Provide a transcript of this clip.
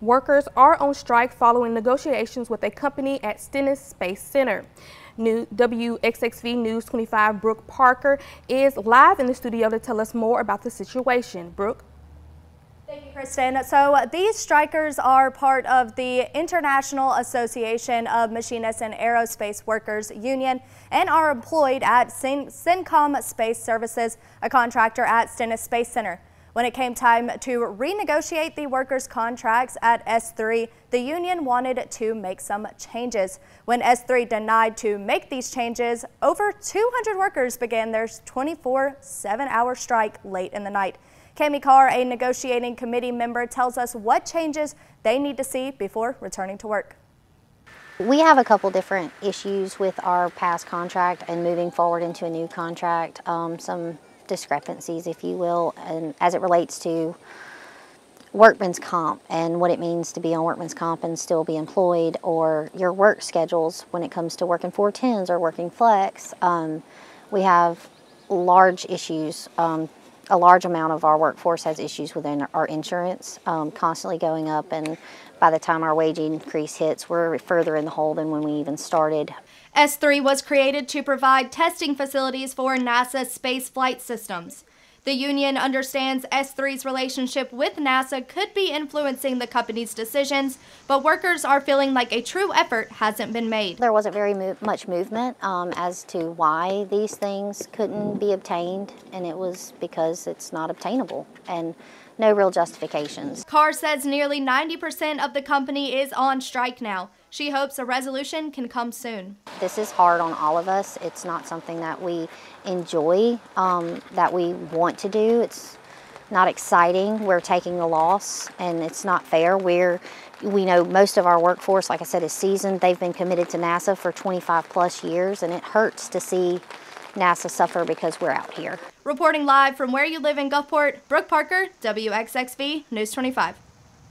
Workers are on strike following negotiations with a company at Stennis Space Center. New WXXV News 25 Brooke Parker is live in the studio to tell us more about the situation. Brooke? Thank you, Kristen. So uh, these strikers are part of the International Association of Machinists and Aerospace Workers Union and are employed at Syncom Space Services, a contractor at Stennis Space Center. When it came time to renegotiate the workers' contracts at S3, the union wanted to make some changes. When S3 denied to make these changes, over 200 workers began their 24 7-hour strike late in the night. Cami Carr, a negotiating committee member, tells us what changes they need to see before returning to work. We have a couple different issues with our past contract and moving forward into a new contract. Um, some discrepancies, if you will, and as it relates to workman's comp and what it means to be on workman's comp and still be employed or your work schedules when it comes to working 410s or working flex. Um, we have large issues. Um, a large amount of our workforce has issues within our insurance, um, constantly going up and by the time our wage increase hits, we're further in the hole than when we even started. S3 was created to provide testing facilities for NASA space flight systems. The union understands S3's relationship with NASA could be influencing the company's decisions, but workers are feeling like a true effort hasn't been made. There wasn't very mo much movement um, as to why these things couldn't be obtained, and it was because it's not obtainable. And no real justifications. Carr says nearly 90% of the company is on strike now. She hopes a resolution can come soon. This is hard on all of us. It's not something that we enjoy, um, that we want to do. It's not exciting. We're taking a loss and it's not fair. We're, we know most of our workforce, like I said, is seasoned. They've been committed to NASA for 25 plus years and it hurts to see NASA suffer because we're out here. Reporting live from where you live in Gulfport, Brooke Parker, WXXV News 25.